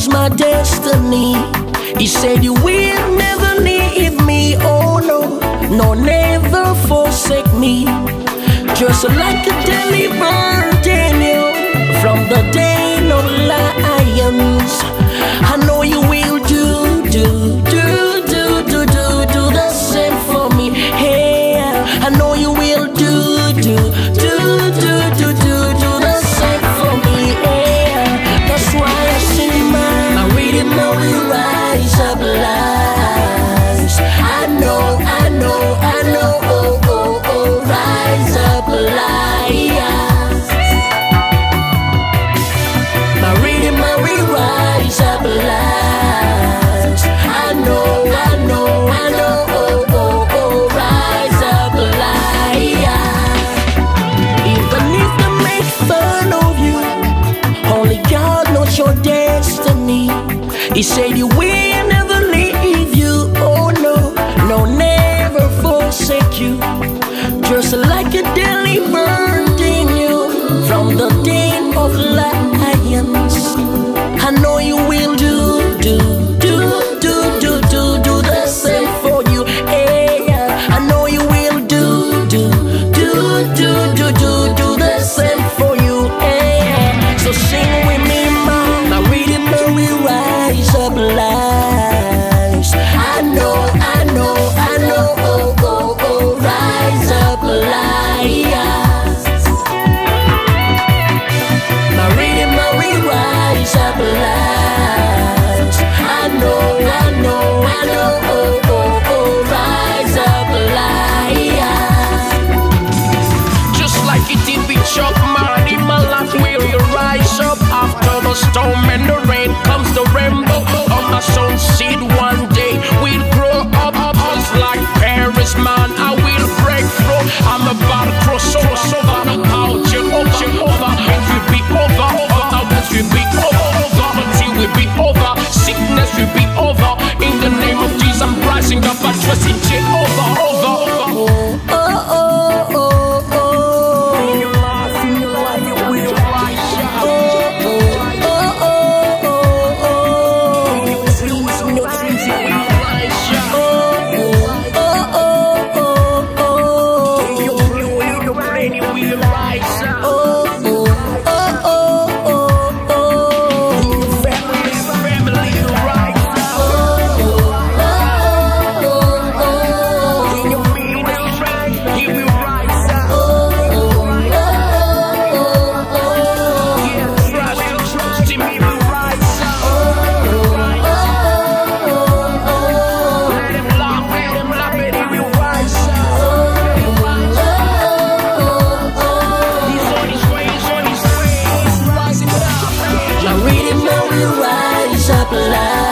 was my destiny. He said, You will never leave me, oh no, no, never forsake me. Just like a deliverer. He said You will never leave you, oh no, no, never forsake you. Just like a daily burden you from the den of lions. I know you Singa passe, voici, t'es over, I really know you rise up alive.